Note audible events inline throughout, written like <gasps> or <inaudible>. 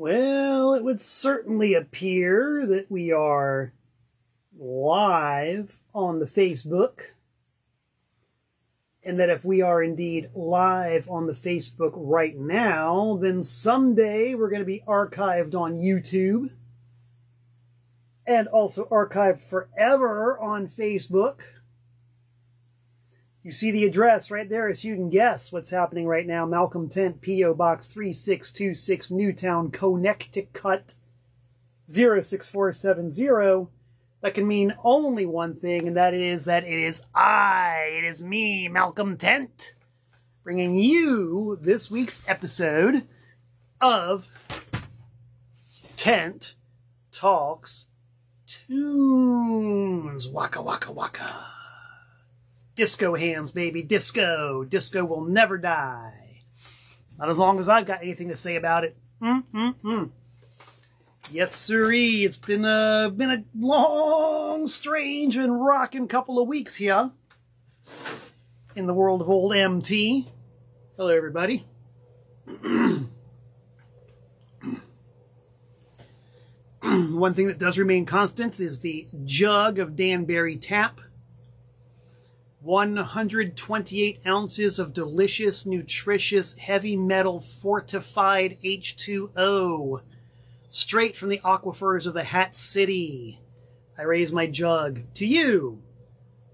Well, it would certainly appear that we are live on the Facebook. And that if we are indeed live on the Facebook right now, then someday we're going to be archived on YouTube. And also archived forever on Facebook. You see the address right there, so you can guess what's happening right now. Malcolm Tent, P.O. Box 3626, Newtown, Connecticut 06470. That can mean only one thing, and that is that it is I, it is me, Malcolm Tent, bringing you this week's episode of Tent Talks Tunes. Waka, waka, waka. Disco hands, baby. Disco. Disco will never die. Not as long as I've got anything to say about it. Mm-mm-mm. Yes, siree. It's been a been a long, strange, and rocking couple of weeks here in the world of old MT. Hello, everybody. <clears throat> One thing that does remain constant is the jug of Danbury tap 128 ounces of delicious, nutritious, heavy metal fortified H2O straight from the aquifers of the Hat City. I raise my jug to you,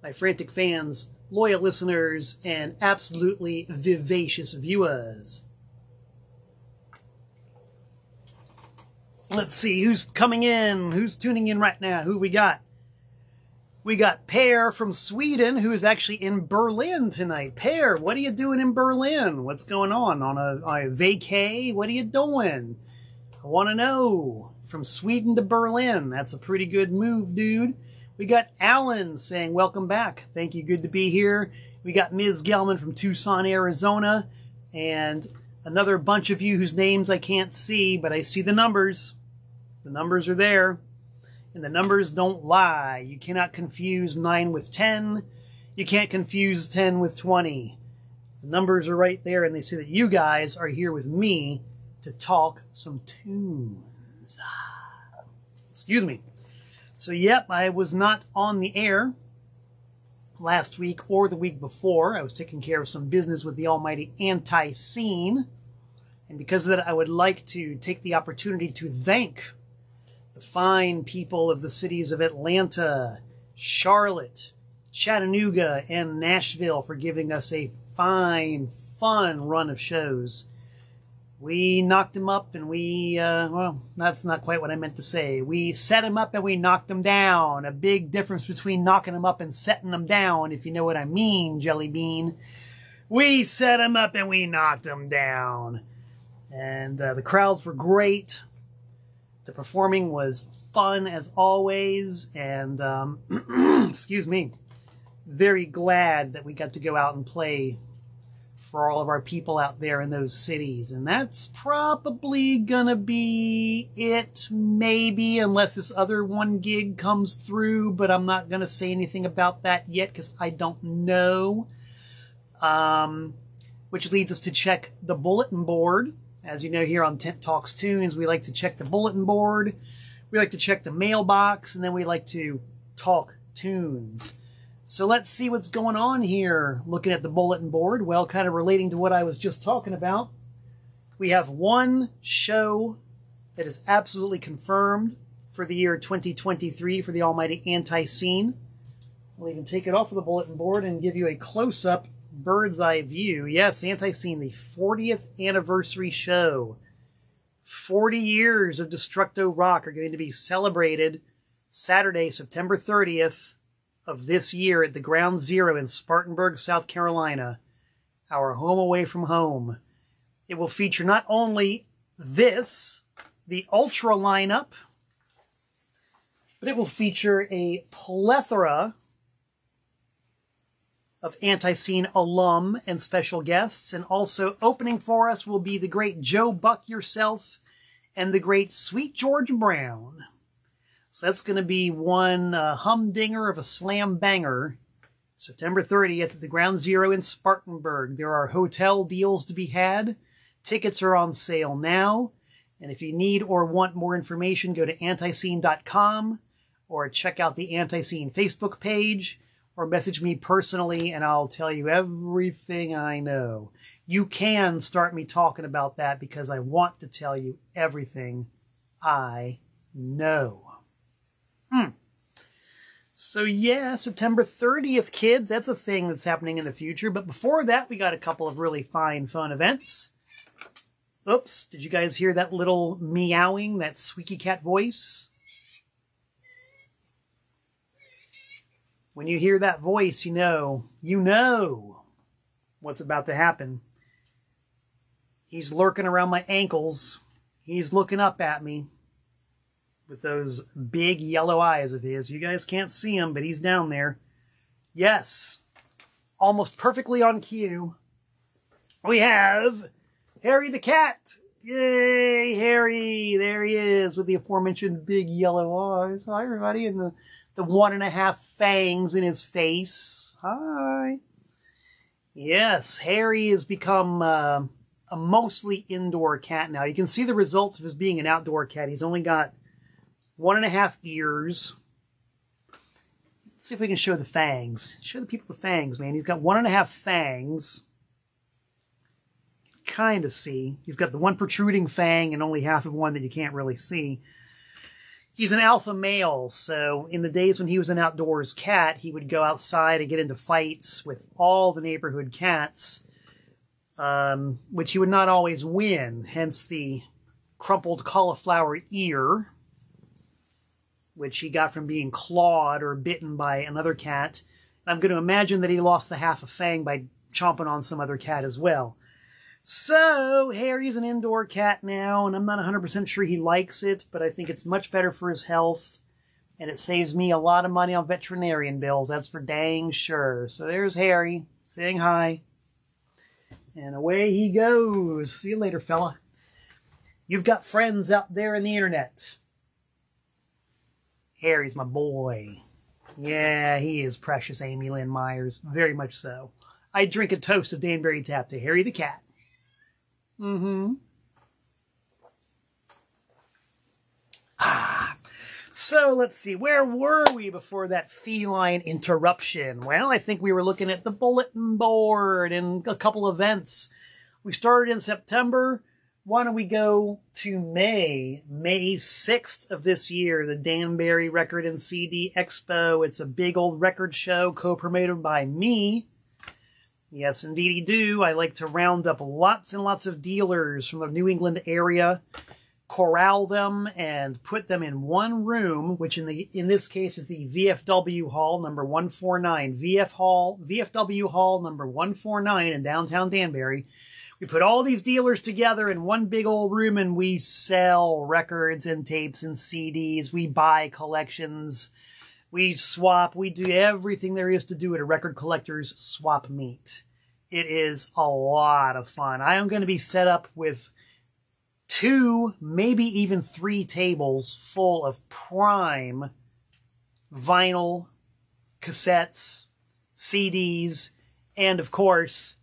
my frantic fans, loyal listeners, and absolutely vivacious viewers. Let's see who's coming in, who's tuning in right now, who we got. We got Pear from Sweden, who is actually in Berlin tonight. Pear, what are you doing in Berlin? What's going on? On a, on a vacay? What are you doing? I want to know. From Sweden to Berlin. That's a pretty good move, dude. We got Alan saying, welcome back. Thank you. Good to be here. We got Ms. Gelman from Tucson, Arizona. And another bunch of you whose names I can't see, but I see the numbers. The numbers are there and the numbers don't lie. You cannot confuse 9 with 10. You can't confuse 10 with 20. The numbers are right there, and they say that you guys are here with me to talk some tunes. Ah. Excuse me. So, yep, I was not on the air last week or the week before. I was taking care of some business with the almighty Antiseen. And because of that, I would like to take the opportunity to thank the fine people of the cities of Atlanta, Charlotte, Chattanooga, and Nashville for giving us a fine, fun run of shows. We knocked them up and we, uh, well, that's not quite what I meant to say. We set them up and we knocked them down. A big difference between knocking them up and setting them down, if you know what I mean, Jelly Bean. We set them up and we knocked them down. And uh, the crowds were great. The performing was fun as always, and um, <clears throat> excuse me, very glad that we got to go out and play for all of our people out there in those cities. And that's probably gonna be it, maybe, unless this other one gig comes through, but I'm not gonna say anything about that yet because I don't know. Um, which leads us to check the bulletin board. As you know, here on Tent Talks Tunes, we like to check the bulletin board, we like to check the mailbox, and then we like to talk tunes. So let's see what's going on here. Looking at the bulletin board, well, kind of relating to what I was just talking about. We have one show that is absolutely confirmed for the year 2023 for the almighty Antiseen. We'll even take it off of the bulletin board and give you a close-up bird's eye view. Yes, Antiseen, the 40th anniversary show. 40 years of Destructo Rock are going to be celebrated Saturday, September 30th of this year at the Ground Zero in Spartanburg, South Carolina, our home away from home. It will feature not only this, the Ultra lineup, but it will feature a plethora of Antiseen alum and special guests. And also opening for us will be the great Joe Buck yourself and the great Sweet George Brown. So that's going to be one uh, humdinger of a slam banger. September 30th at the Ground Zero in Spartanburg. There are hotel deals to be had. Tickets are on sale now. And if you need or want more information, go to antiseen.com or check out the Antiseen Facebook page or message me personally and I'll tell you everything I know. You can start me talking about that because I want to tell you everything I know. Hmm. So yeah, September 30th, kids, that's a thing that's happening in the future. But before that, we got a couple of really fine, fun events. Oops, did you guys hear that little meowing, that squeaky cat voice? When you hear that voice, you know, you know what's about to happen. He's lurking around my ankles. He's looking up at me with those big yellow eyes of his. You guys can't see him, but he's down there. Yes, almost perfectly on cue. We have Harry the cat. Yay, Harry! There he is with the aforementioned big yellow eyes. Hi, everybody, and the the one and a half fangs in his face. Hi. Yes, Harry has become uh, a mostly indoor cat now. You can see the results of his being an outdoor cat. He's only got one and a half ears. Let's see if we can show the fangs. Show the people the fangs, man. He's got one and a half fangs. Kind of see. He's got the one protruding fang and only half of one that you can't really see. He's an alpha male, so in the days when he was an outdoors cat, he would go outside and get into fights with all the neighborhood cats, um, which he would not always win, hence the crumpled cauliflower ear which he got from being clawed or bitten by another cat. I'm going to imagine that he lost the half a fang by chomping on some other cat as well. So, Harry's an indoor cat now, and I'm not 100% sure he likes it, but I think it's much better for his health, and it saves me a lot of money on veterinarian bills, that's for dang sure. So there's Harry, saying hi. And away he goes. See you later, fella. You've got friends out there in the internet. Harry's my boy. Yeah, he is precious, Amy Lynn Myers. Very much so. I drink a toast of Danbury Tap to Harry the cat. Mm-hmm. Ah. So let's see, where were we before that feline interruption? Well, I think we were looking at the bulletin board and a couple events. We started in September why don't we go to May, May 6th of this year, the Danbury Record and CD Expo. It's a big old record show co-promoted by me. Yes, indeedy do. I like to round up lots and lots of dealers from the New England area, corral them, and put them in one room, which in the in this case is the VFW Hall number 149. VF Hall, VFW Hall number 149 in downtown Danbury we put all these dealers together in one big old room and we sell records and tapes and CDs. We buy collections. We swap. We do everything there is to do at a record collector's swap meet. It is a lot of fun. I am going to be set up with two, maybe even three tables full of prime vinyl, cassettes, CDs, and of course,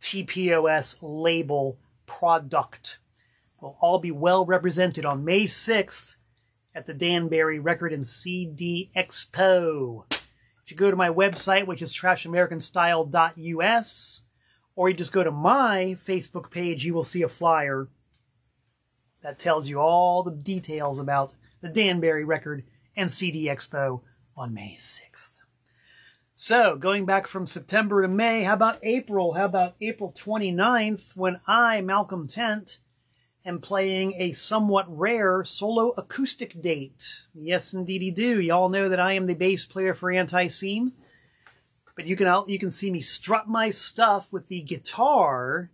TPOS label product We'll all be well represented on May 6th at the Danbury Record and CD Expo. If you go to my website, which is trashamericanstyle.us, or you just go to my Facebook page, you will see a flyer that tells you all the details about the Danbury Record and CD Expo on May 6th. So, going back from September to May, how about April? How about April 29th when I, Malcolm Tent, am playing a somewhat rare solo acoustic date? Yes, indeedy do. Y'all know that I am the bass player for Antiseen, but you can you can see me strut my stuff with the guitar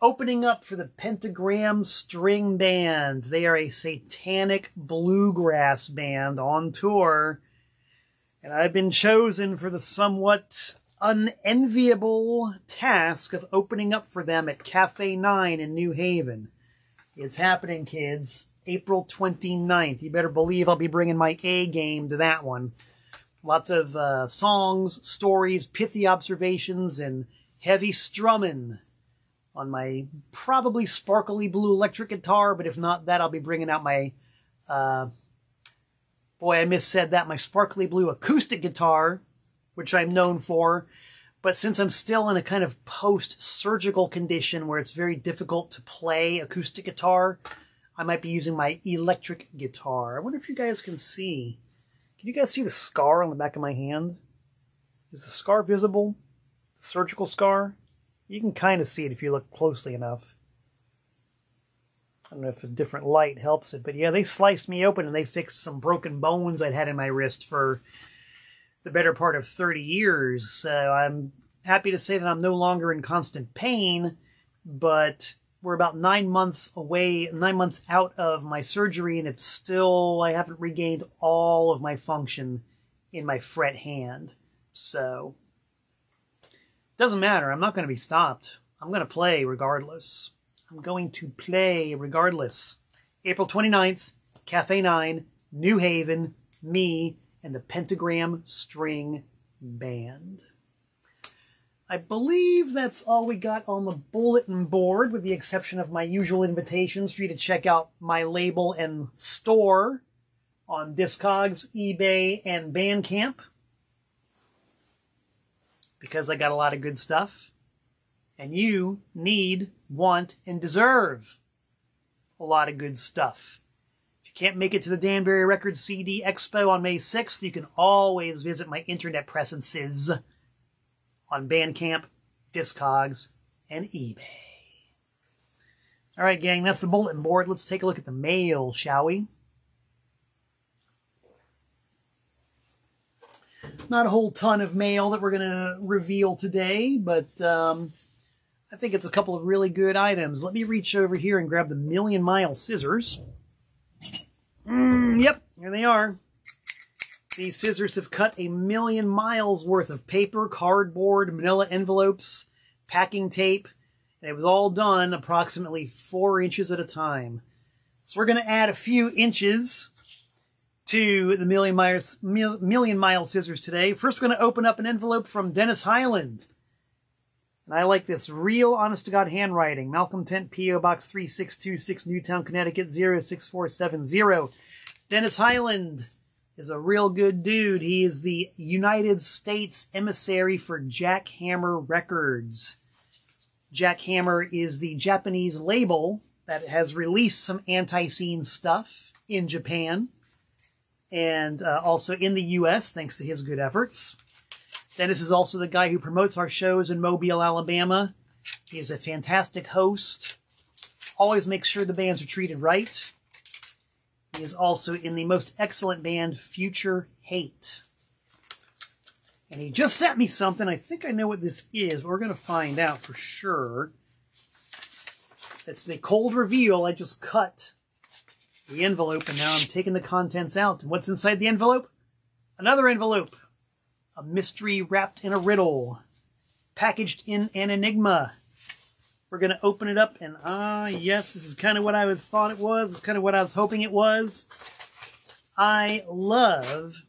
opening up for the Pentagram String Band. They are a satanic bluegrass band on tour and I've been chosen for the somewhat unenviable task of opening up for them at Cafe 9 in New Haven. It's happening, kids. April 29th. You better believe I'll be bringing my A game to that one. Lots of uh, songs, stories, pithy observations, and heavy strumming. on my probably sparkly blue electric guitar, but if not that, I'll be bringing out my, uh, boy, I missaid that, my sparkly blue acoustic guitar, which I'm known for. But since I'm still in a kind of post-surgical condition where it's very difficult to play acoustic guitar, I might be using my electric guitar. I wonder if you guys can see. Can you guys see the scar on the back of my hand? Is the scar visible? The surgical scar? You can kind of see it if you look closely enough. I don't know if a different light helps it, but yeah, they sliced me open and they fixed some broken bones I'd had in my wrist for the better part of 30 years. So I'm happy to say that I'm no longer in constant pain, but we're about nine months away, nine months out of my surgery, and it's still, I haven't regained all of my function in my fret hand. So, doesn't matter. I'm not going to be stopped. I'm going to play regardless. I'm going to play regardless. April 29th, Cafe 9, New Haven, me, and the Pentagram String Band. I believe that's all we got on the bulletin board, with the exception of my usual invitations for you to check out my label and store on Discogs, eBay, and Bandcamp. Because I got a lot of good stuff. And you need, want, and deserve a lot of good stuff. You can't make it to the Danbury Records CD Expo on May 6th, you can always visit my internet presences on Bandcamp, Discogs, and eBay. All right, gang, that's the bulletin board. Let's take a look at the mail, shall we? Not a whole ton of mail that we're going to reveal today, but um, I think it's a couple of really good items. Let me reach over here and grab the Million Mile Scissors. Mm, yep, here they are. These scissors have cut a million miles worth of paper, cardboard, manila envelopes, packing tape, and it was all done approximately four inches at a time. So we're going to add a few inches to the Million, Myers, million Mile Scissors today. First, we're going to open up an envelope from Dennis Highland. And I like this real, honest-to-God handwriting. Malcolm Tent, P.O. Box 3626, Newtown, Connecticut, 06470. Dennis Highland is a real good dude. He is the United States emissary for Jackhammer Records. Jackhammer is the Japanese label that has released some Antiseen stuff in Japan and uh, also in the U.S. thanks to his good efforts. Dennis is also the guy who promotes our shows in Mobile, Alabama. He is a fantastic host. Always makes sure the bands are treated right. He is also in the most excellent band, Future Hate. And he just sent me something. I think I know what this is, we're going to find out for sure. This is a cold reveal. I just cut the envelope, and now I'm taking the contents out. And what's inside the envelope? Another envelope. A mystery wrapped in a riddle. Packaged in an enigma. We're going to open it up, and ah, uh, yes, this is kind of what I thought it was. It's kind of what I was hoping it was. I love,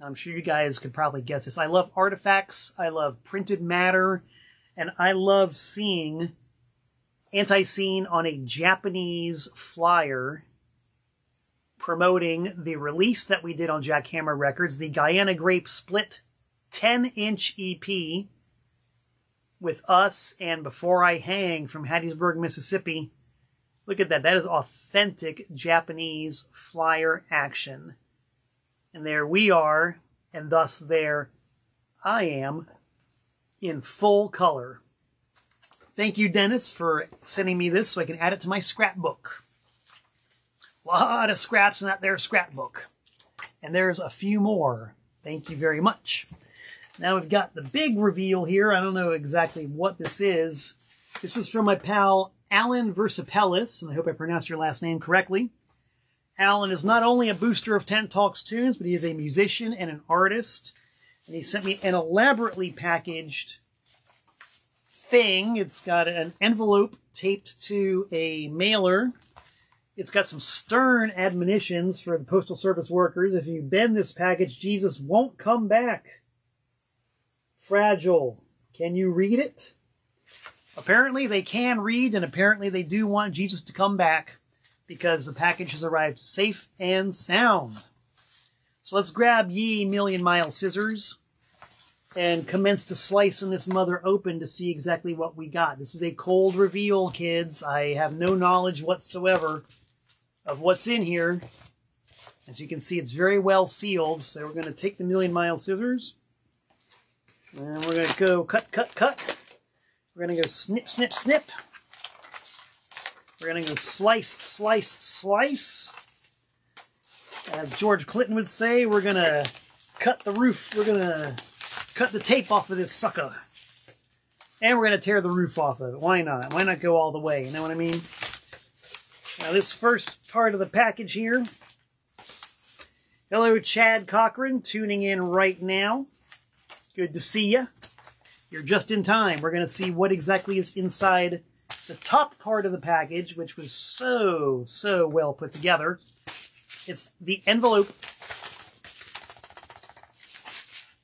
I'm sure you guys could probably guess this, I love artifacts, I love printed matter, and I love seeing Antiseen on a Japanese flyer promoting the release that we did on Jackhammer Records, the Guyana Grape Split 10-inch EP with us and Before I Hang from Hattiesburg, Mississippi. Look at that. That is authentic Japanese flyer action. And there we are, and thus there I am in full color. Thank you, Dennis, for sending me this so I can add it to my scrapbook. Lot of scraps in that there scrapbook. And there's a few more. Thank you very much. Now we've got the big reveal here. I don't know exactly what this is. This is from my pal Alan Versapellis, and I hope I pronounced your last name correctly. Alan is not only a booster of Tent Talks tunes, but he is a musician and an artist. And he sent me an elaborately packaged thing. It's got an envelope taped to a mailer. It's got some stern admonitions for the Postal Service workers. If you bend this package, Jesus won't come back fragile. Can you read it? Apparently they can read, and apparently they do want Jesus to come back because the package has arrived safe and sound. So let's grab ye million mile scissors and commence to slicing this mother open to see exactly what we got. This is a cold reveal, kids. I have no knowledge whatsoever of what's in here. As you can see, it's very well sealed. So we're going to take the million mile scissors and we're going to go cut, cut, cut. We're going to go snip, snip, snip. We're going to go slice, slice, slice. As George Clinton would say, we're going to cut the roof. We're going to cut the tape off of this sucker. And we're going to tear the roof off of it. Why not? Why not go all the way? You know what I mean? Now, this first part of the package here. Hello, Chad Cochran, tuning in right now. Good to see you. You're just in time. We're going to see what exactly is inside the top part of the package, which was so, so well put together. It's the envelope.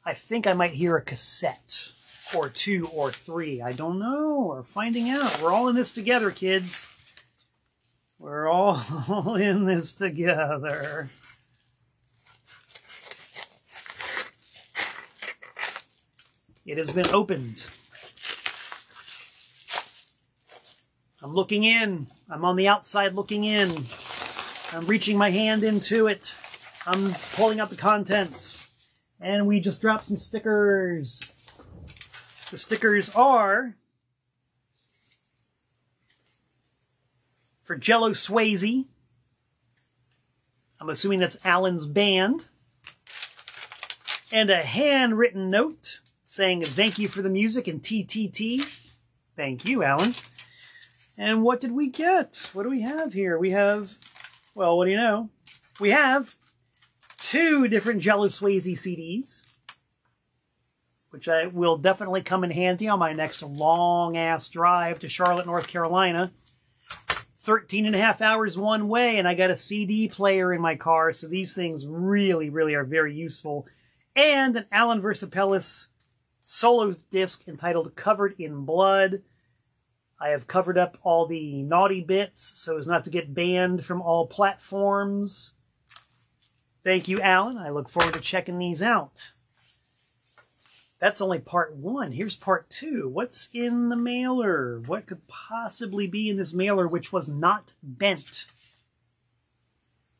I think I might hear a cassette or two or three. I don't know. We're finding out. We're all in this together, kids. We're all <laughs> in this together. It has been opened. I'm looking in. I'm on the outside looking in. I'm reaching my hand into it. I'm pulling out the contents. And we just dropped some stickers. The stickers are for Jello Swayze. I'm assuming that's Alan's band. And a handwritten note saying thank you for the music and TTT. Thank you, Alan. And what did we get? What do we have here? We have, well, what do you know? We have two different Jello Swayze CDs, which I will definitely come in handy on my next long-ass drive to Charlotte, North Carolina. 13 and a half hours one way, and I got a CD player in my car, so these things really, really are very useful. And an Alan Versapellis solo disc entitled Covered in Blood. I have covered up all the naughty bits so as not to get banned from all platforms. Thank you, Alan. I look forward to checking these out. That's only part one. Here's part two. What's in the mailer? What could possibly be in this mailer which was not bent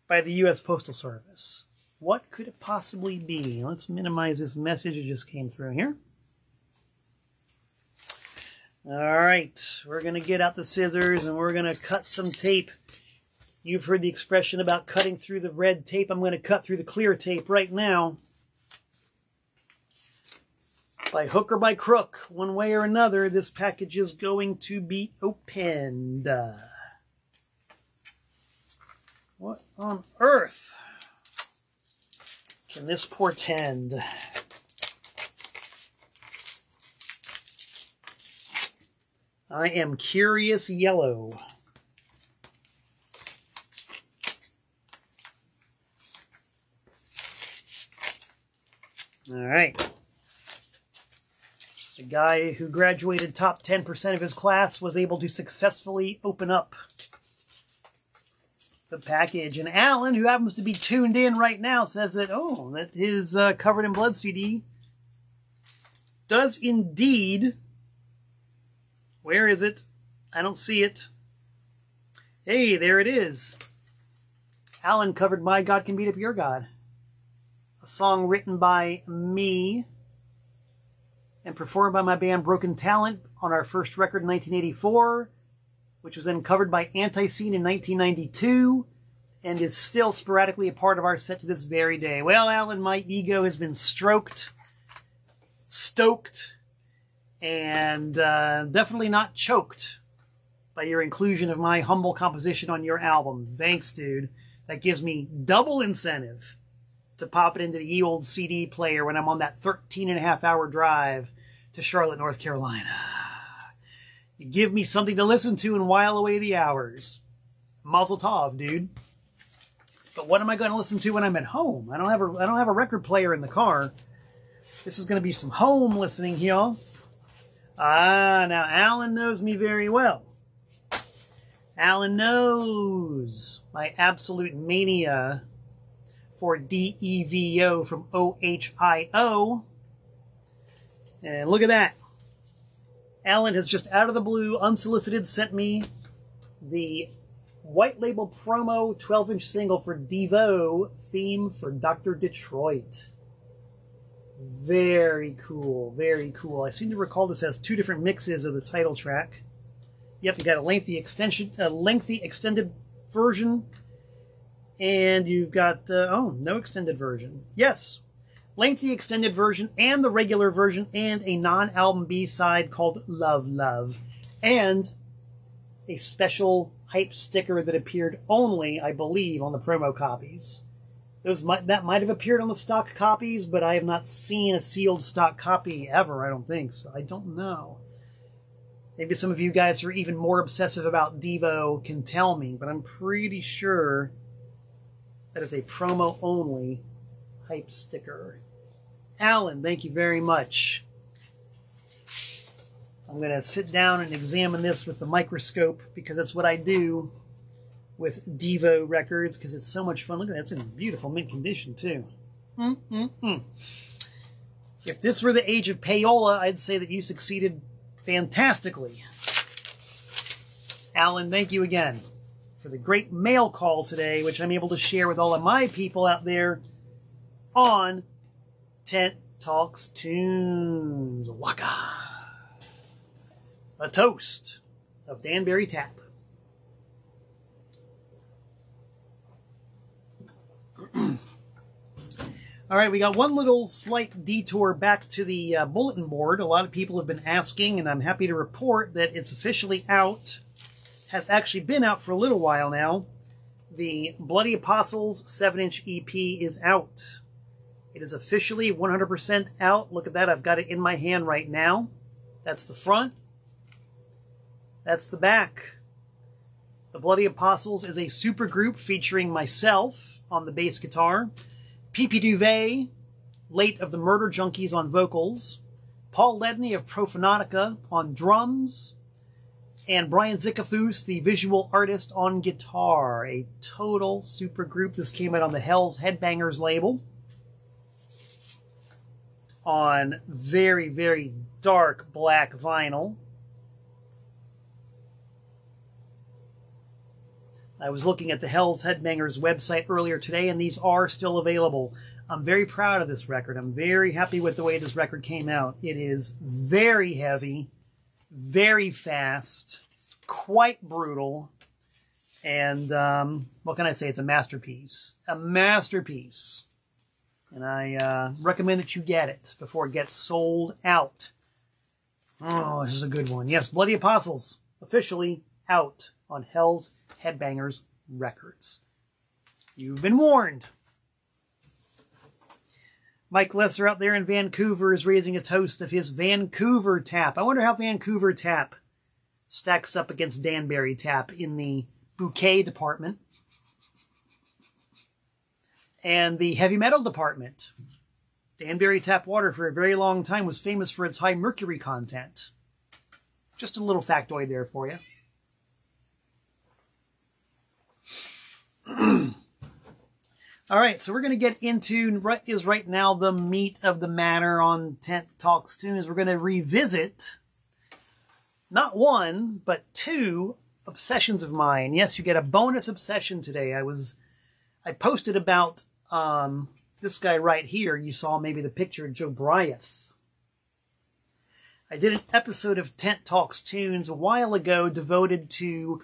by the U.S. Postal Service? What could it possibly be? Let's minimize this message that just came through here. All right, we're going to get out the scissors and we're going to cut some tape. You've heard the expression about cutting through the red tape. I'm going to cut through the clear tape right now. By hook or by crook, one way or another, this package is going to be opened. What on earth can this portend? I am Curious Yellow. All right. The guy who graduated top 10% of his class was able to successfully open up the package. And Alan, who happens to be tuned in right now, says that, oh, that his uh, Covered in Blood CD does indeed where is it? I don't see it. Hey, there it is. Alan covered My God Can Beat Up Your God. A song written by me and performed by my band Broken Talent on our first record in 1984, which was then covered by Antiseen in 1992 and is still sporadically a part of our set to this very day. Well, Alan, my ego has been stroked, stoked, and uh, definitely not choked by your inclusion of my humble composition on your album. Thanks, dude. That gives me double incentive to pop it into the old CD player when I'm on that 13 and a half hour drive to Charlotte, North Carolina. You give me something to listen to and while away the hours. Mazel tov, dude. But what am I going to listen to when I'm at home? I don't have a I don't have a record player in the car. This is going to be some home listening here. Ah, now Alan knows me very well. Alan knows my absolute mania for DEVO from OHIO. And look at that. Alan has just out of the blue, unsolicited, sent me the white label promo 12 inch single for Devo theme for Dr. Detroit. Very cool, very cool. I seem to recall this has two different mixes of the title track. Yep, you got a lengthy extension, a lengthy extended version, and you've got uh, oh no extended version. Yes, lengthy extended version and the regular version and a non-album B-side called Love Love, and a special hype sticker that appeared only, I believe, on the promo copies. Those might, that might have appeared on the stock copies, but I have not seen a sealed stock copy ever. I don't think so. I don't know. Maybe some of you guys who are even more obsessive about Devo can tell me, but I'm pretty sure that is a promo only hype sticker. Alan, thank you very much. I'm going to sit down and examine this with the microscope because that's what I do with Devo records because it's so much fun. Look at that. It's in beautiful mint condition, too. Mm-mm-mm. If this were the age of payola, I'd say that you succeeded fantastically. Alan, thank you again for the great mail call today, which I'm able to share with all of my people out there on Tent Talks Tunes. Waka! A toast of Danbury Tap. <clears throat> All right, we got one little slight detour back to the uh, bulletin board. A lot of people have been asking, and I'm happy to report that it's officially out. Has actually been out for a little while now. The Bloody Apostles 7-inch EP is out. It is officially 100% out. Look at that. I've got it in my hand right now. That's the front. That's the back. The Bloody Apostles is a super group featuring myself on the bass guitar, Pepe Duvet, late of the Murder Junkies on vocals, Paul Ledney of Profanatica on drums, and Brian Zickafoos, the visual artist on guitar. A total super group. This came out on the Hell's Headbangers label. On very, very dark black vinyl. I was looking at the Hell's Headbangers website earlier today, and these are still available. I'm very proud of this record. I'm very happy with the way this record came out. It is very heavy, very fast, quite brutal, and um, what can I say? It's a masterpiece. A masterpiece. And I uh, recommend that you get it before it gets sold out. Oh, this is a good one. Yes, Bloody Apostles, officially out on Hell's Headbangers Records. You've been warned. Mike Lesser out there in Vancouver is raising a toast of his Vancouver tap. I wonder how Vancouver tap stacks up against Danbury tap in the bouquet department and the heavy metal department. Danbury tap water for a very long time was famous for its high mercury content. Just a little factoid there for you. <clears throat> All right, so we're going to get into what is right now the meat of the matter on Tent Talks Tunes. We're going to revisit not one, but two obsessions of mine. Yes, you get a bonus obsession today. I was, I posted about um, this guy right here. You saw maybe the picture of Jobriath. I did an episode of Tent Talks Tunes a while ago devoted to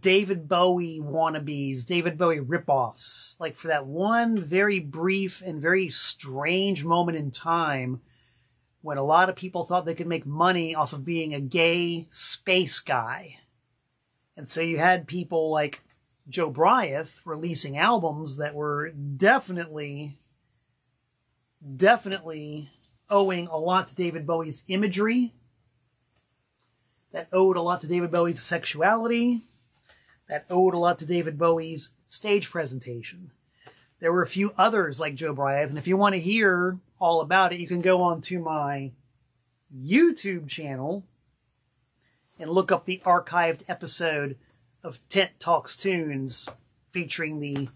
David Bowie wannabes, David Bowie ripoffs. Like for that one very brief and very strange moment in time when a lot of people thought they could make money off of being a gay space guy. And so you had people like Jobriath releasing albums that were definitely, definitely owing a lot to David Bowie's imagery, that owed a lot to David Bowie's sexuality, that owed a lot to David Bowie's stage presentation. There were a few others like Jobriath, and if you want to hear all about it, you can go on to my YouTube channel and look up the archived episode of Tent Talks Tunes featuring the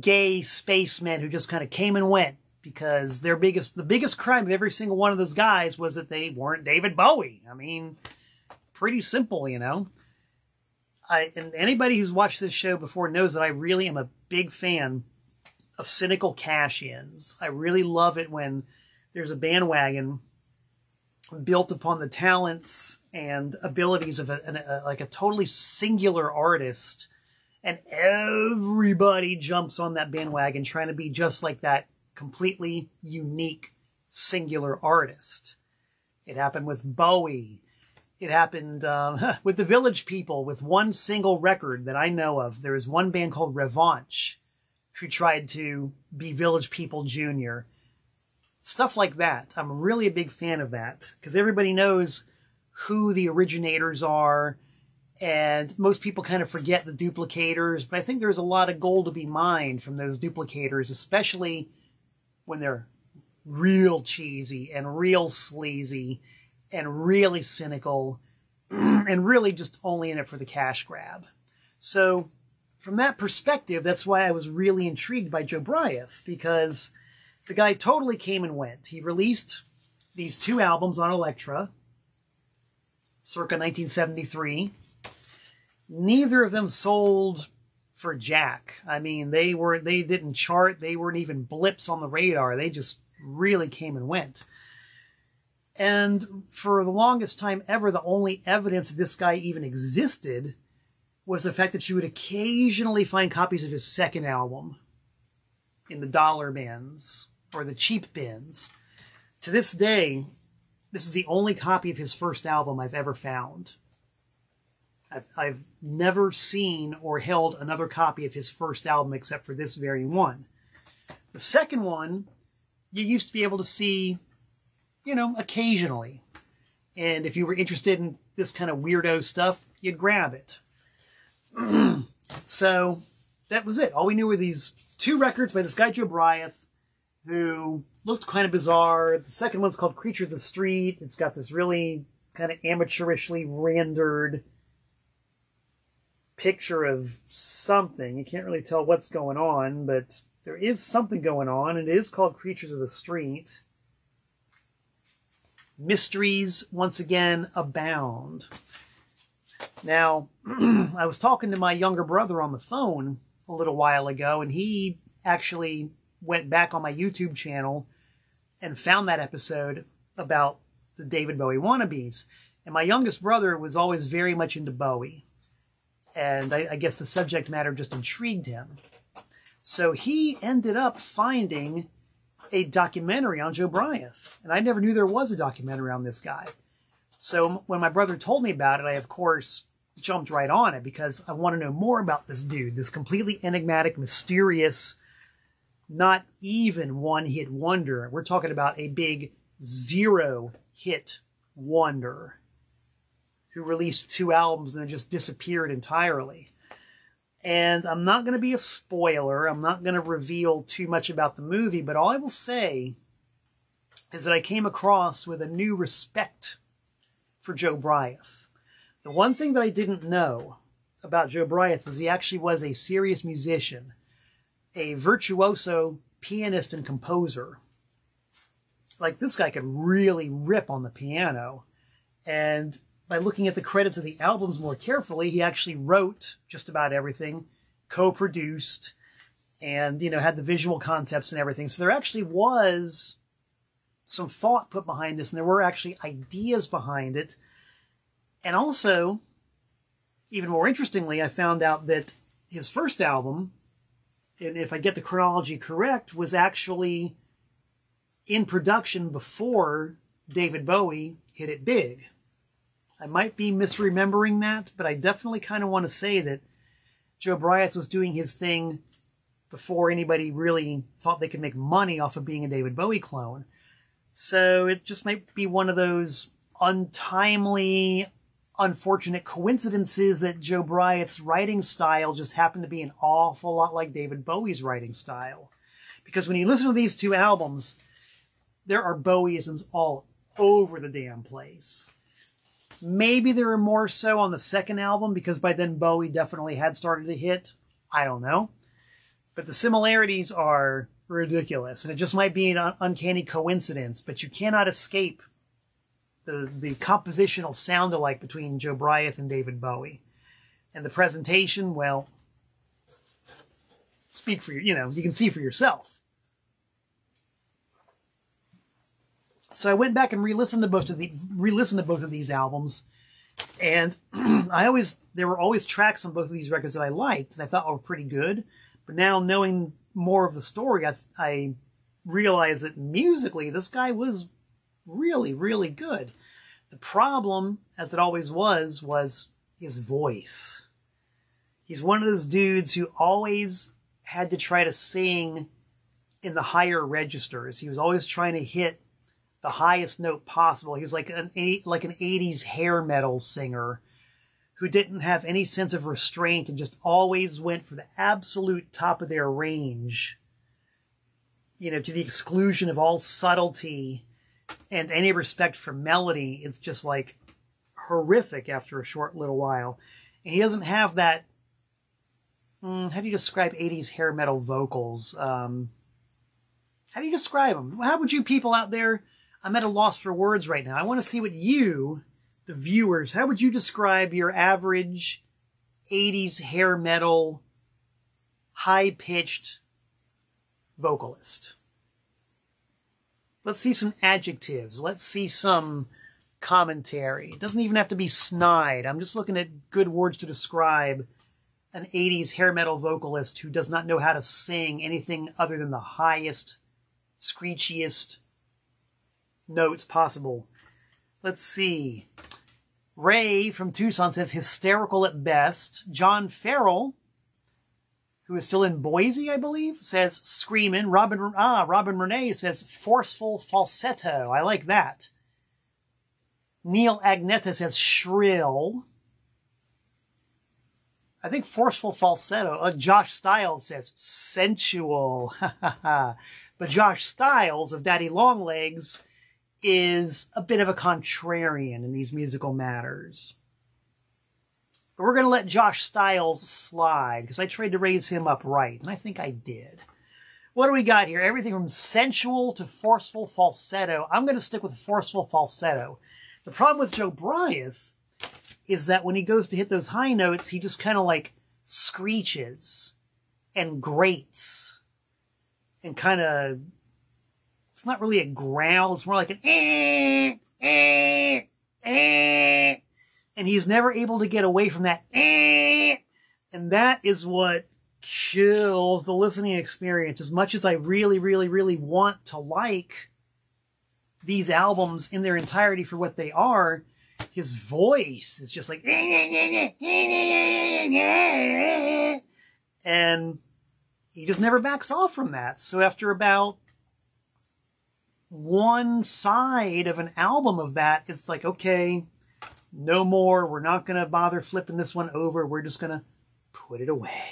gay spacemen who just kind of came and went because their biggest the biggest crime of every single one of those guys was that they weren't David Bowie. I mean, pretty simple, you know. I and anybody who's watched this show before knows that I really am a big fan of cynical cash-ins. I really love it when there's a bandwagon built upon the talents and abilities of a, a, like a totally singular artist and everybody jumps on that bandwagon trying to be just like that completely unique singular artist. It happened with bowie. It happened um, <laughs> with the village people with one single record that i know of. There is one band called revanche who tried to be village people junior stuff like that. I'm really a big fan of that because everybody knows who the originators are and most people kind of forget the duplicators, but I think there's a lot of gold to be mined from those duplicators, especially when they're real cheesy and real sleazy and really cynical <clears throat> and really just only in it for the cash grab. So from that perspective, that's why I was really intrigued by Jobriath because the guy totally came and went. He released these two albums on Elektra, circa 1973. Neither of them sold for jack. I mean, they were they didn't chart. They weren't even blips on the radar. They just really came and went. And for the longest time ever, the only evidence this guy even existed was the fact that you would occasionally find copies of his second album in the dollar bins or the cheap bins. To this day, this is the only copy of his first album I've ever found. I've, I've never seen or held another copy of his first album except for this very one. The second one, you used to be able to see, you know, occasionally. And if you were interested in this kind of weirdo stuff, you'd grab it. <clears throat> so that was it. All we knew were these two records by this guy Jobriath who looked kind of bizarre. The second one's called Creature of the Street. It's got this really kind of amateurishly rendered picture of something. You can't really tell what's going on, but there is something going on, and it is called Creatures of the Street. Mysteries, once again, abound. Now, <clears throat> I was talking to my younger brother on the phone a little while ago, and he actually went back on my YouTube channel and found that episode about the David Bowie wannabes. And my youngest brother was always very much into Bowie. And I, I guess the subject matter just intrigued him. So he ended up finding a documentary on Jobriath. And I never knew there was a documentary on this guy. So when my brother told me about it, I, of course, jumped right on it because I want to know more about this dude, this completely enigmatic, mysterious, not even one hit wonder. We're talking about a big zero hit wonder who released two albums and then just disappeared entirely. And I'm not going to be a spoiler. I'm not going to reveal too much about the movie, but all I will say is that I came across with a new respect for Jobriath. The one thing that I didn't know about Jobriath was he actually was a serious musician a virtuoso pianist and composer. Like this guy could really rip on the piano. And by looking at the credits of the albums more carefully, he actually wrote just about everything, co-produced, and you know had the visual concepts and everything. So there actually was some thought put behind this, and there were actually ideas behind it. And also, even more interestingly, I found out that his first album, and if I get the chronology correct, was actually in production before David Bowie hit it big. I might be misremembering that, but I definitely kind of want to say that Jobriath was doing his thing before anybody really thought they could make money off of being a David Bowie clone. So it just might be one of those untimely, unfortunate coincidences that Jobriath's writing style just happened to be an awful lot like David Bowie's writing style. Because when you listen to these two albums, there are Bowieisms all over the damn place. Maybe there were more so on the second album because by then Bowie definitely had started to hit. I don't know. But the similarities are ridiculous. And it just might be an uncanny coincidence, but you cannot escape the, the compositional sound alike between Jobriath and David Bowie. And the presentation, well, speak for you, you know, you can see for yourself. So I went back and re-listened to both of the re-listened to both of these albums, and <clears throat> I always there were always tracks on both of these records that I liked and I thought were pretty good. But now knowing more of the story, I, I realized that musically this guy was really really good. The problem, as it always was, was his voice. He's one of those dudes who always had to try to sing in the higher registers. He was always trying to hit the highest note possible. He was like an like an 80s hair metal singer who didn't have any sense of restraint and just always went for the absolute top of their range. You know, to the exclusion of all subtlety and any respect for melody. It's just like horrific after a short little while. And he doesn't have that mm, how do you describe 80s hair metal vocals? Um, how do you describe them? How would you people out there? I'm at a loss for words right now. I want to see what you, the viewers, how would you describe your average 80s hair metal, high pitched vocalist? Let's see some adjectives. Let's see some commentary. It doesn't even have to be snide. I'm just looking at good words to describe an 80s hair metal vocalist who does not know how to sing anything other than the highest, screechiest notes possible. Let's see. Ray from Tucson says hysterical at best. John Farrell, who is still in Boise, I believe, says screaming. Robin ah, Robin Renee says forceful falsetto. I like that. Neil Agneta says shrill. I think forceful falsetto. Uh, Josh Styles says sensual. <laughs> but Josh Styles of Daddy Longlegs is a bit of a contrarian in these musical matters. But we're going to let Josh Styles slide because I tried to raise him up right, and I think I did. What do we got here? Everything from sensual to forceful falsetto. I'm going to stick with forceful falsetto. The problem with Jobriath is that when he goes to hit those high notes, he just kind of like screeches and grates and kind of, it's not really a growl, it's more like an eh, eh, eh. And he's never able to get away from that eh. And that is what kills the listening experience. As much as I really, really, really want to like these albums in their entirety for what they are, his voice is just like and he just never backs off from that. So after about one side of an album of that, it's like, okay, no more. We're not going to bother flipping this one over. We're just going to put it away.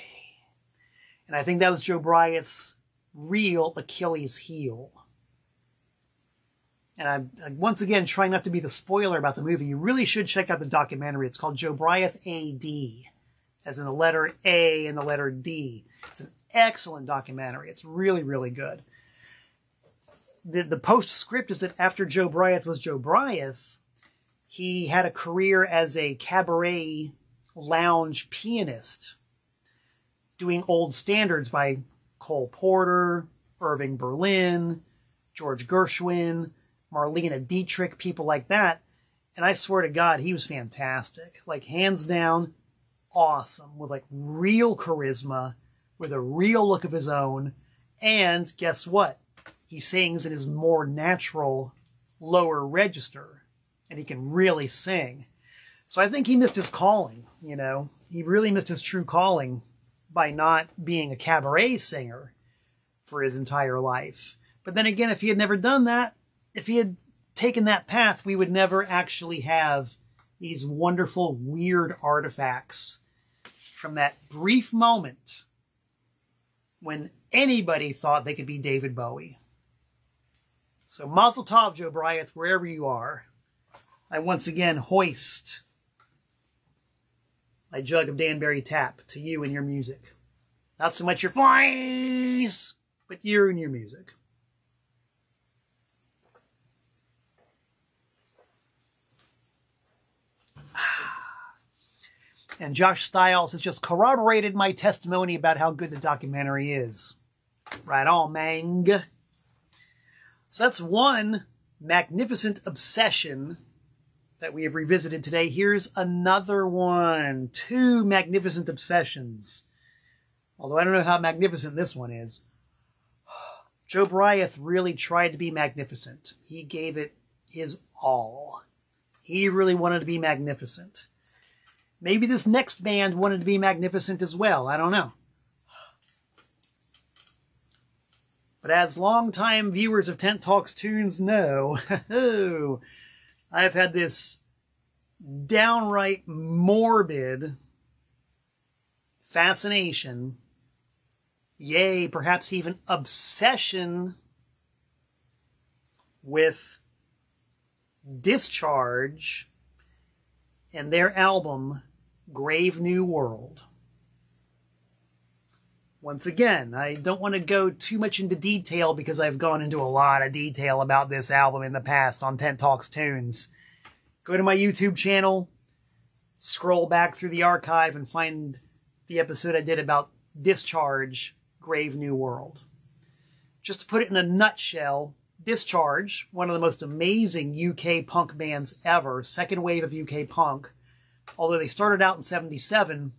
And I think that was Jobriath's real Achilles heel and I'm once again trying not to be the spoiler about the movie. You really should check out the documentary. It's called Jobriath A.D., as in the letter A and the letter D. It's an excellent documentary. It's really, really good. The, the postscript is that after Jobriath was Jobriath, he had a career as a cabaret lounge pianist, doing old standards by Cole Porter, Irving Berlin, George Gershwin, Marlene Dietrich, people like that. And I swear to God, he was fantastic. Like, hands down, awesome. With like real charisma, with a real look of his own. And guess what? He sings in his more natural lower register. And he can really sing. So I think he missed his calling, you know. He really missed his true calling by not being a cabaret singer for his entire life. But then again, if he had never done that, if he had taken that path, we would never actually have these wonderful, weird artifacts from that brief moment when anybody thought they could be David Bowie. So Mazel Tov, Jobriath, wherever you are. I once again hoist my jug of Danbury Tap to you and your music. Not so much your voice, but you and your music. <sighs> And Josh Styles has just corroborated my testimony about how good the documentary is. Right on, Mang. So that's one magnificent obsession that we have revisited today. Here's another one. Two magnificent obsessions. Although I don't know how magnificent this one is. <sighs> Jobriath really tried to be magnificent. He gave it his all. He really wanted to be magnificent. Maybe this next band wanted to be magnificent as well. I don't know. But as longtime viewers of Tent Talks Tunes know, <laughs> I have had this downright morbid fascination, yea, perhaps even obsession with Discharge and their album Grave New World. Once again, I don't want to go too much into detail because I've gone into a lot of detail about this album in the past on Tent Talks Tunes. Go to my YouTube channel, scroll back through the archive and find the episode I did about Discharge, Grave New World. Just to put it in a nutshell, Discharge, one of the most amazing UK punk bands ever, second wave of UK punk, although they started out in 77,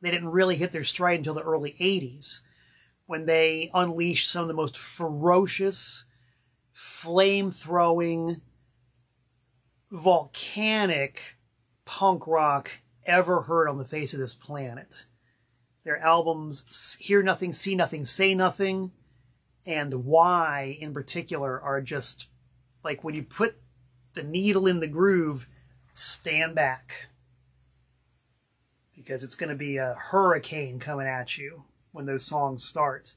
they didn't really hit their stride until the early 80s when they unleashed some of the most ferocious, flame throwing, volcanic punk rock ever heard on the face of this planet. Their albums, Hear Nothing, See Nothing, Say Nothing, and Why in particular are just like when you put the needle in the groove, stand back because it's going to be a hurricane coming at you when those songs start.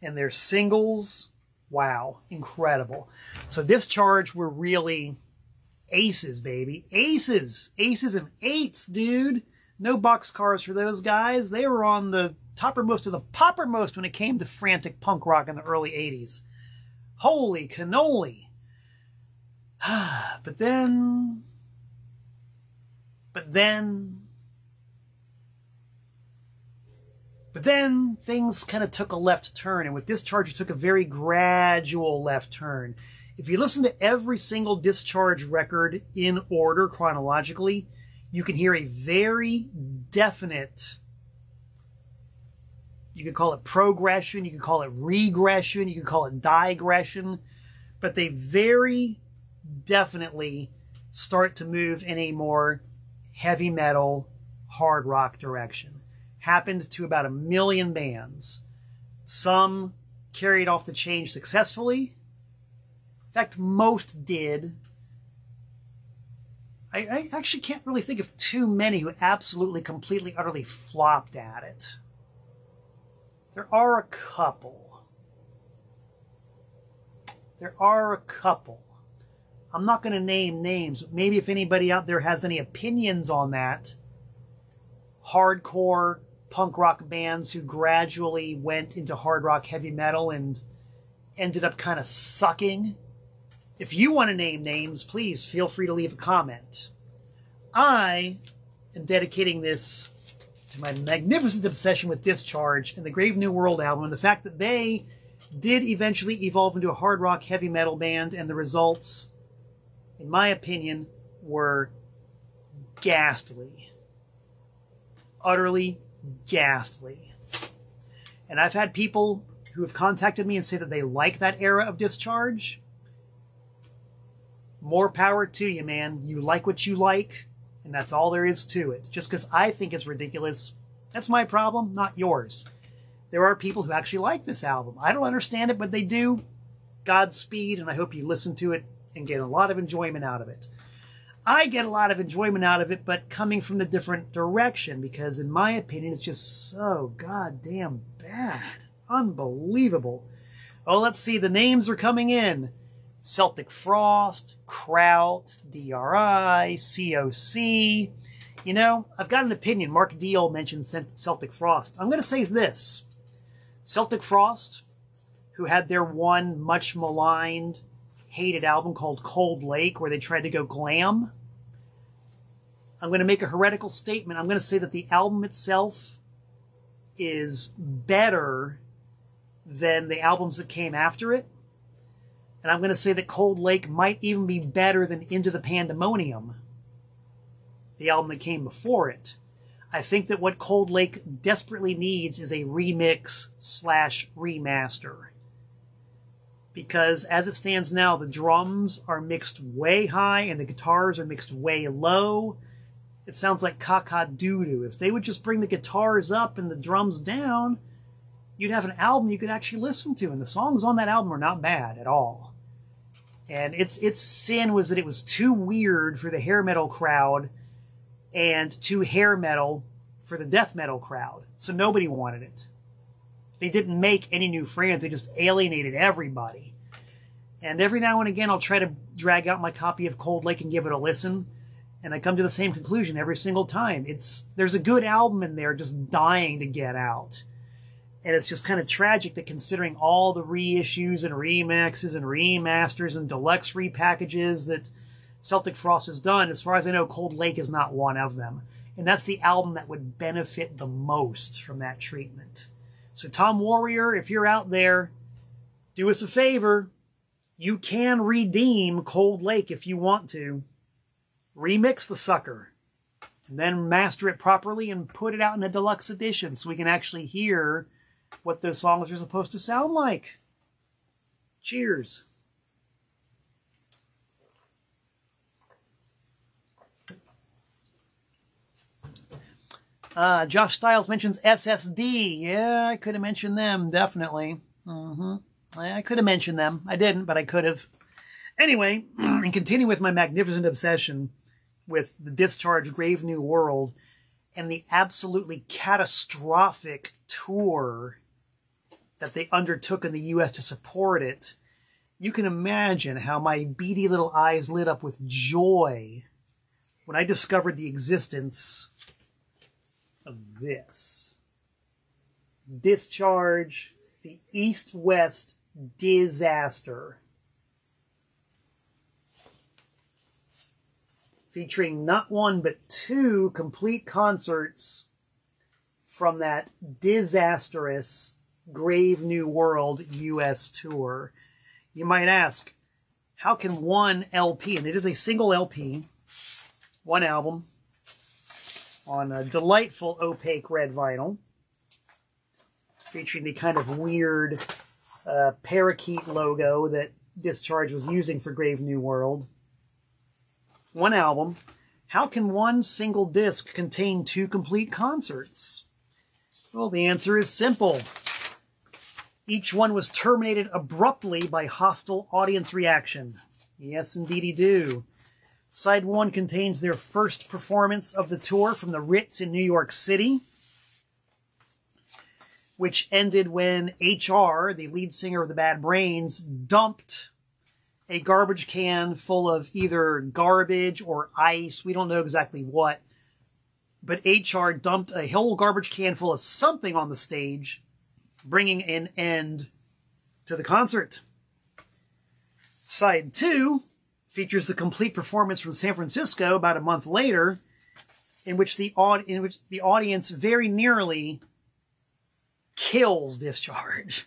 And their singles, wow, incredible. So Discharge were really aces, baby. Aces. Aces and eights, dude. No box cars for those guys. They were on the toppermost of the poppermost when it came to frantic punk rock in the early 80s. Holy cannoli. <sighs> but then... But then But then things kind of took a left turn, and with Discharge, it took a very gradual left turn. If you listen to every single Discharge record in order chronologically, you can hear a very definite, you could call it progression, you could call it regression, you could call it digression, but they very definitely start to move in a more heavy metal, hard rock direction happened to about a million bands. Some carried off the change successfully. In fact, most did. I, I, actually can't really think of too many who absolutely, completely, utterly flopped at it. There are a couple. There are a couple. I'm not going to name names. Maybe if anybody out there has any opinions on that, hardcore punk rock bands who gradually went into hard rock heavy metal and ended up kind of sucking. If you want to name names, please feel free to leave a comment. I am dedicating this to my magnificent obsession with Discharge and the Grave New World album and the fact that they did eventually evolve into a hard rock heavy metal band and the results, in my opinion, were ghastly. Utterly ghastly. And I've had people who have contacted me and say that they like that era of discharge. More power to you, man. You like what you like, and that's all there is to it. Just because I think it's ridiculous, that's my problem, not yours. There are people who actually like this album. I don't understand it, but they do. Godspeed, and I hope you listen to it and get a lot of enjoyment out of it. I get a lot of enjoyment out of it, but coming from the different direction because, in my opinion, it's just so goddamn bad. Unbelievable. Oh, let's see. The names are coming in. Celtic Frost, Kraut, DRI, COC. You know, I've got an opinion. Mark Deal mentioned Celtic Frost. I'm going to say this. Celtic Frost, who had their one much maligned, hated album called Cold Lake, where they tried to go glam. I'm going to make a heretical statement. I'm going to say that the album itself is better than the albums that came after it. And I'm going to say that Cold Lake might even be better than Into the Pandemonium, the album that came before it. I think that what Cold Lake desperately needs is a remix slash remaster. Because as it stands now, the drums are mixed way high and the guitars are mixed way low. It sounds like caca doo doo. If they would just bring the guitars up and the drums down, you'd have an album you could actually listen to. And the songs on that album are not bad at all. And its its sin was that it was too weird for the hair metal crowd and too hair metal for the death metal crowd. So nobody wanted it. They didn't make any new friends. They just alienated everybody. And every now and again, I'll try to drag out my copy of Cold Lake and give it a listen. And I come to the same conclusion every single time. It's, there's a good album in there just dying to get out. And it's just kind of tragic that considering all the reissues and remixes and remasters and deluxe repackages that Celtic Frost has done, as far as I know, Cold Lake is not one of them. And that's the album that would benefit the most from that treatment. So, Tom Warrior, if you're out there, do us a favor. You can redeem Cold Lake if you want to. Remix the sucker. And then master it properly and put it out in a deluxe edition so we can actually hear what the songs are supposed to sound like. Cheers. Uh, Josh Styles mentions SSD. Yeah, I could have mentioned them, definitely. Mm-hmm. I could have mentioned them. I didn't, but I could have. Anyway, <clears throat> and continue with my magnificent obsession with the Discharge Grave New World and the absolutely catastrophic tour that they undertook in the U.S. to support it, you can imagine how my beady little eyes lit up with joy when I discovered the existence of this. Discharge the East West Disaster. Featuring not one but two complete concerts from that disastrous Grave New World US tour. You might ask, how can one LP, and it is a single LP, one album, on a delightful opaque red vinyl featuring the kind of weird uh, parakeet logo that Discharge was using for Grave New World. One album. How can one single disc contain two complete concerts? Well, the answer is simple. Each one was terminated abruptly by hostile audience reaction. Yes, indeedy do. Side 1 contains their first performance of the tour from the Ritz in New York City, which ended when HR, the lead singer of the Bad Brains, dumped a garbage can full of either garbage or ice. We don't know exactly what. But HR dumped a whole garbage can full of something on the stage, bringing an end to the concert. Side 2 features the complete performance from San Francisco about a month later, in which the in which the audience very nearly kills Discharge.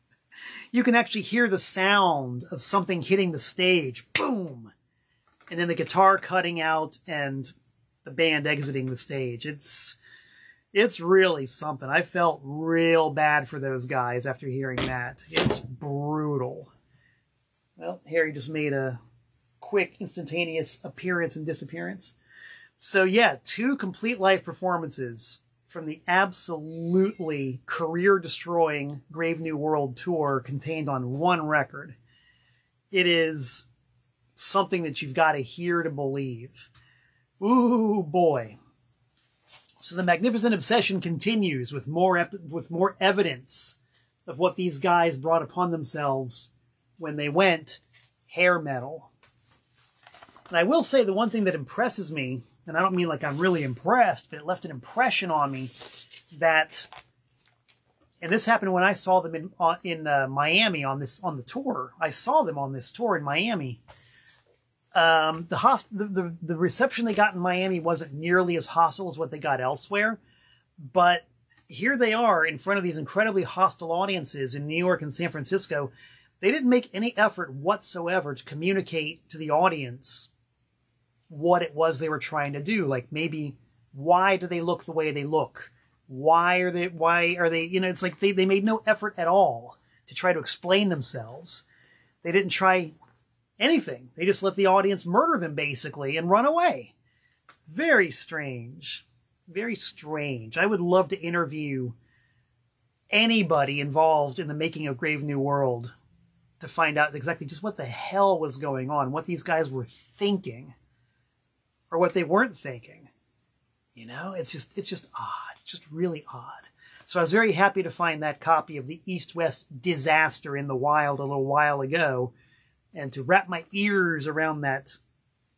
<laughs> you can actually hear the sound of something hitting the stage, boom, and then the guitar cutting out and the band exiting the stage. It's it's really something. I felt real bad for those guys after hearing that. It's brutal. Well, Harry just made a quick, instantaneous appearance and disappearance. So yeah, two complete live performances from the absolutely career-destroying Grave New World tour contained on one record. It is something that you've got to hear to believe. Ooh boy. So the magnificent obsession continues with more with more evidence of what these guys brought upon themselves when they went hair metal. And I will say the one thing that impresses me, and I don't mean like I'm really impressed, but it left an impression on me that, and this happened when I saw them in in uh, Miami on this on the tour. I saw them on this tour in Miami. Um, the, host, the, the the reception they got in Miami wasn't nearly as hostile as what they got elsewhere, but here they are in front of these incredibly hostile audiences in New York and San Francisco. They didn't make any effort whatsoever to communicate to the audience what it was they were trying to do. Like maybe why do they look the way they look? Why are they why are they you know it's like they, they made no effort at all to try to explain themselves. They didn't try anything. They just let the audience murder them basically and run away. Very strange. Very strange. I would love to interview anybody involved in the making of Grave New World to find out exactly just what the hell was going on, what these guys were thinking or what they weren't thinking. You know, it's just it's just odd, just really odd. So I was very happy to find that copy of the East West Disaster in the Wild a little while ago, and to wrap my ears around that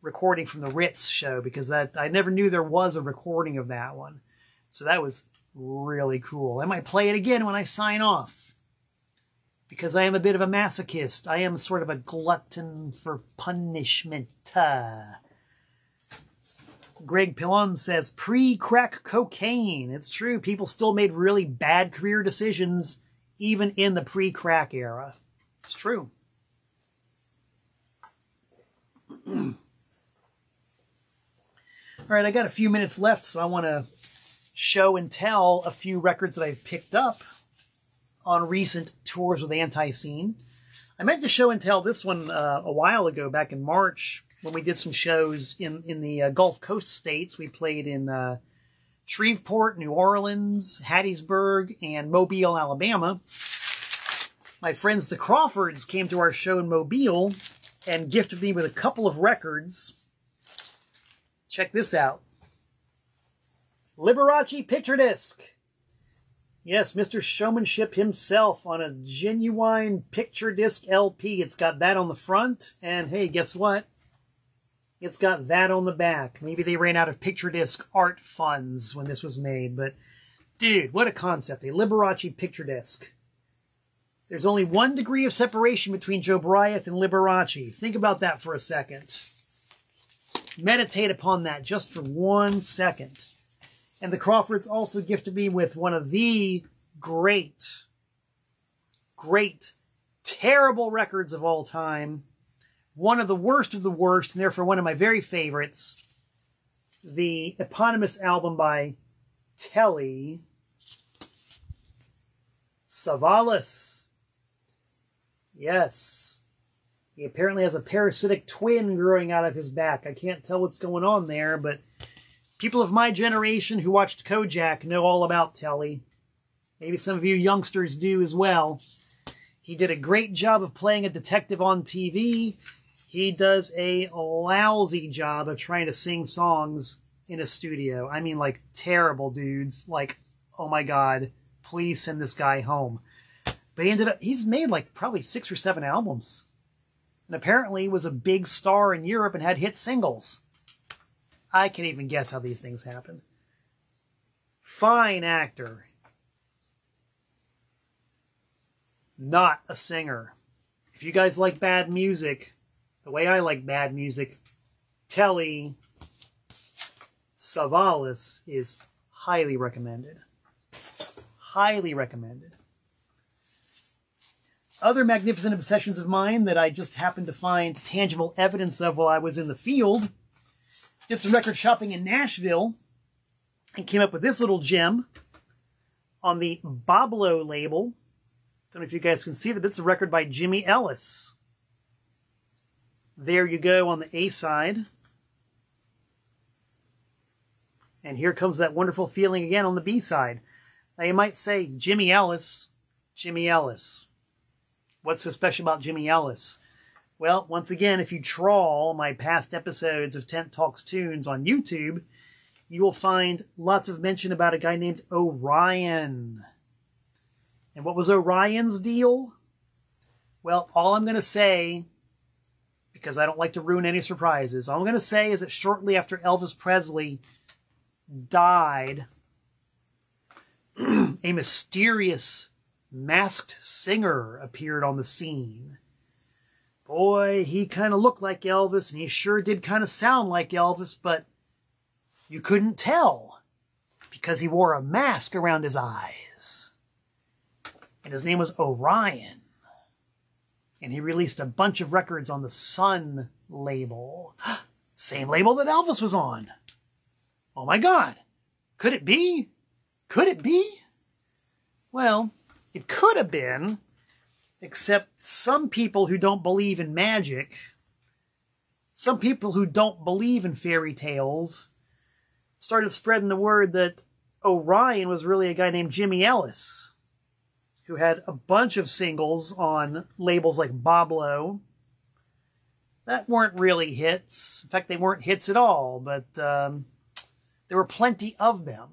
recording from the Ritz show because that I never knew there was a recording of that one. So that was really cool. I might play it again when I sign off. Because I am a bit of a masochist. I am sort of a glutton for punishment. Uh, Greg Pillon says pre-crack cocaine. It's true. People still made really bad career decisions even in the pre-crack era. It's true. All right, I got a few minutes left, so I want to show and tell a few records that I've picked up on recent tours with Antiseen. I meant to show and tell this one uh, a while ago, back in March, when we did some shows in in the uh, Gulf Coast states. We played in uh, Shreveport, New Orleans, Hattiesburg, and Mobile, Alabama. My friends the Crawfords came to our show in Mobile and gifted me with a couple of records. Check this out. Liberace picture disc. Yes, Mr. Showmanship himself on a genuine picture disc LP. It's got that on the front, and hey, guess what? It's got that on the back. Maybe they ran out of picture disc art funds when this was made, but dude, what a concept. A Liberace picture disc. There's only one degree of separation between Joe Jobriath and Liberace. Think about that for a second. Meditate upon that just for one second. And the Crawfords also gifted me with one of the great, great, terrible records of all time one of the worst of the worst, and therefore one of my very favorites, the eponymous album by Telly, Savalas. Yes. He apparently has a parasitic twin growing out of his back. I can't tell what's going on there, but people of my generation who watched Kojak know all about Telly. Maybe some of you youngsters do as well. He did a great job of playing a detective on TV. He does a lousy job of trying to sing songs in a studio. I mean, like, terrible dudes. Like, oh my god, please send this guy home. But he ended up, he's made like probably six or seven albums. And apparently was a big star in Europe and had hit singles. I can't even guess how these things happen. Fine actor. Not a singer. If you guys like bad music, the way I like bad music, Telly Savalas is highly recommended. Highly recommended. Other magnificent obsessions of mine that I just happened to find tangible evidence of while I was in the field. Did some record shopping in Nashville and came up with this little gem on the Boblo label. Don't know if you guys can see that it's a record by Jimmy Ellis. There you go on the A side. And here comes that wonderful feeling again on the B side. Now you might say, Jimmy Ellis, Jimmy Ellis. What's so special about Jimmy Ellis? Well, once again, if you trawl my past episodes of Tent Talks Tunes on YouTube, you will find lots of mention about a guy named Orion. And what was Orion's deal? Well, all I'm going to say because I don't like to ruin any surprises. All I'm going to say is that shortly after Elvis Presley died, <clears throat> a mysterious masked singer appeared on the scene. Boy, he kind of looked like Elvis, and he sure did kind of sound like Elvis, but you couldn't tell because he wore a mask around his eyes. And his name was Orion. And he released a bunch of records on the Sun label. <gasps> Same label that Elvis was on. Oh my God. Could it be? Could it be? Well, it could have been, except some people who don't believe in magic, some people who don't believe in fairy tales, started spreading the word that Orion was really a guy named Jimmy Ellis, who had a bunch of singles on labels like Boblo. That weren't really hits. In fact, they weren't hits at all, but um, there were plenty of them.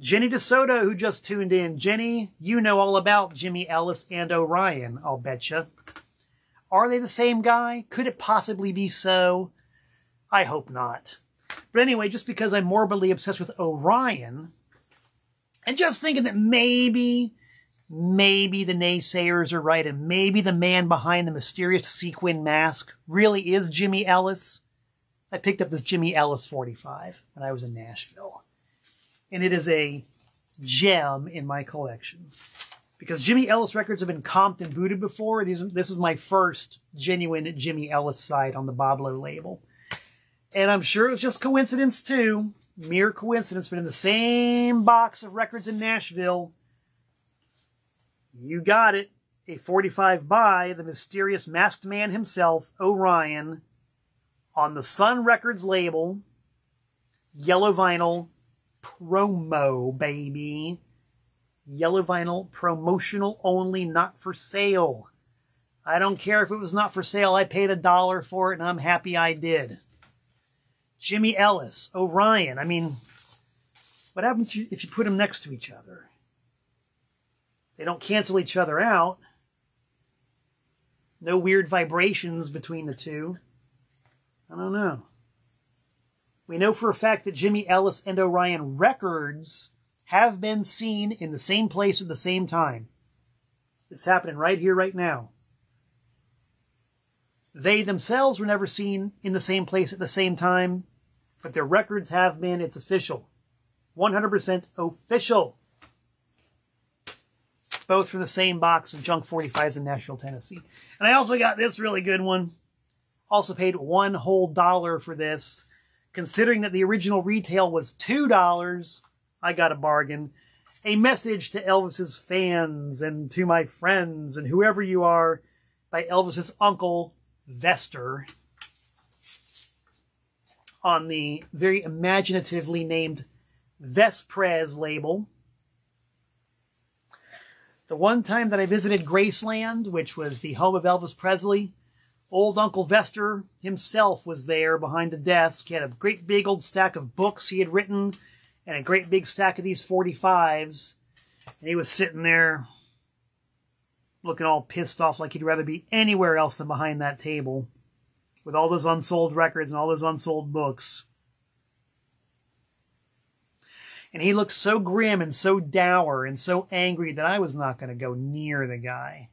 Jenny DeSoto, who just tuned in. Jenny, you know all about Jimmy Ellis and Orion, I'll betcha. Are they the same guy? Could it possibly be so? I hope not. But anyway, just because I'm morbidly obsessed with Orion, and just thinking that maybe, maybe the naysayers are right, and maybe the man behind the mysterious sequin mask really is Jimmy Ellis, I picked up this Jimmy Ellis 45 when I was in Nashville and it is a gem in my collection. Because Jimmy Ellis records have been comped and booted before. This is my first genuine Jimmy Ellis side on the Boblo label. And I'm sure it's just coincidence too. Mere coincidence, but in the same box of records in Nashville, you got it. A 45 by the mysterious masked man himself, Orion, on the Sun Records label, yellow vinyl, promo, baby. Yellow vinyl, promotional only, not for sale. I don't care if it was not for sale. I paid a dollar for it and I'm happy I did. Jimmy Ellis, Orion. I mean, what happens if you put them next to each other? They don't cancel each other out. No weird vibrations between the two. I don't know. We know for a fact that Jimmy Ellis and Orion records have been seen in the same place at the same time. It's happening right here, right now. They themselves were never seen in the same place at the same time, but their records have been. It's official. 100% official. Both from the same box of Junk 45s in Nashville, Tennessee. And I also got this really good one. Also paid one whole dollar for this. Considering that the original retail was $2, I got a bargain. A message to Elvis's fans and to my friends and whoever you are by Elvis's uncle, Vester, on the very imaginatively named Vesprez label. The one time that I visited Graceland, which was the home of Elvis Presley, Old Uncle Vester himself was there behind a desk. He had a great big old stack of books he had written and a great big stack of these 45s. And he was sitting there looking all pissed off like he'd rather be anywhere else than behind that table with all those unsold records and all those unsold books. And he looked so grim and so dour and so angry that I was not going to go near the guy.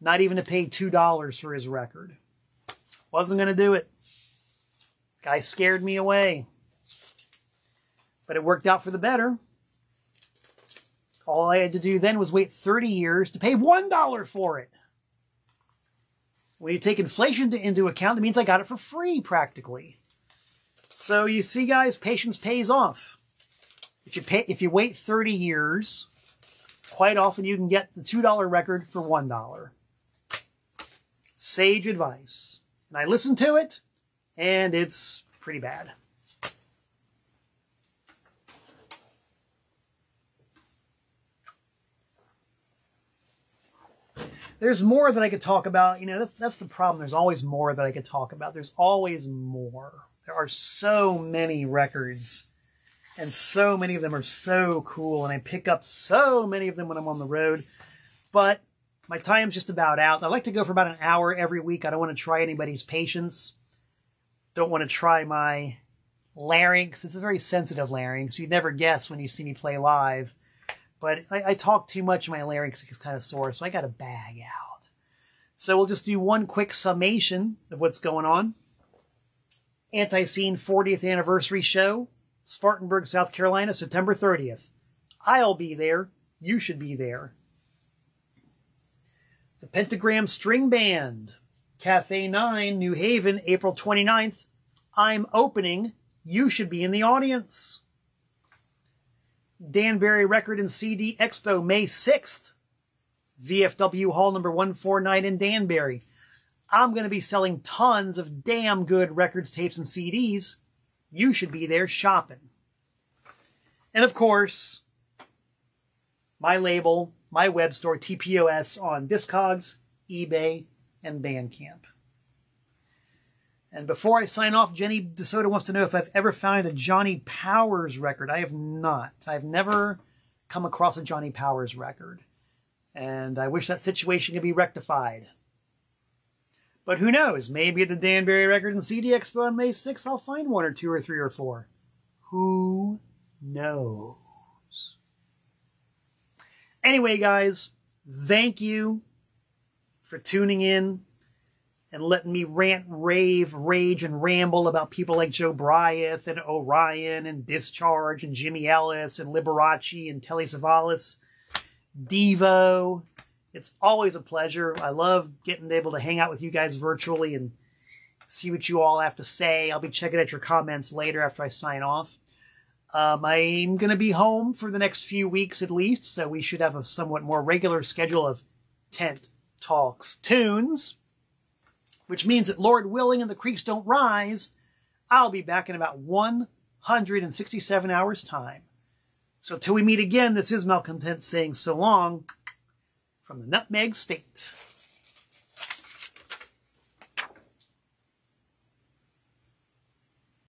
Not even to pay $2 for his record. Wasn't going to do it. Guy scared me away. But it worked out for the better. All I had to do then was wait 30 years to pay $1 for it. When you take inflation into account, it means I got it for free practically. So you see, guys, patience pays off. If you pay, if you wait 30 years, quite often you can get the $2 record for $1. Sage advice. And I listened to it, and it's pretty bad. There's more that I could talk about. You know, that's that's the problem. There's always more that I could talk about. There's always more. There are so many records, and so many of them are so cool, and I pick up so many of them when I'm on the road. But my time's just about out. I like to go for about an hour every week. I don't want to try anybody's patience. Don't want to try my larynx. It's a very sensitive larynx. You'd never guess when you see me play live. But I, I talk too much, my larynx is kind of sore, so I got to bag out. So we'll just do one quick summation of what's going on. Antiseen 40th Anniversary Show, Spartanburg, South Carolina, September 30th. I'll be there. You should be there. The Pentagram String Band, Cafe 9, New Haven, April 29th. I'm opening. You should be in the audience. Danbury Record and CD Expo, May 6th. VFW Hall number 149 in Danbury. I'm going to be selling tons of damn good records, tapes, and CDs. You should be there shopping. And of course, my label, my web store, TPOS, on Discogs, eBay, and Bandcamp. And before I sign off, Jenny DeSoto wants to know if I've ever found a Johnny Powers record. I have not. I've never come across a Johnny Powers record. And I wish that situation could be rectified. But who knows? Maybe at the Danbury Record and CD Expo on May 6th, I'll find one or two or three or four. Who knows? Anyway, guys, thank you for tuning in and letting me rant, rave, rage, and ramble about people like Jobriath and Orion and Discharge and Jimmy Ellis and Liberace and Telly Savalas, Devo, it's always a pleasure. I love getting able to hang out with you guys virtually and see what you all have to say. I'll be checking out your comments later after I sign off. Um, I'm going to be home for the next few weeks at least, so we should have a somewhat more regular schedule of tent talks tunes, which means that Lord willing and the creeks don't rise, I'll be back in about 167 hours time. So till we meet again, this is Malcolm Tent saying so long from the Nutmeg State.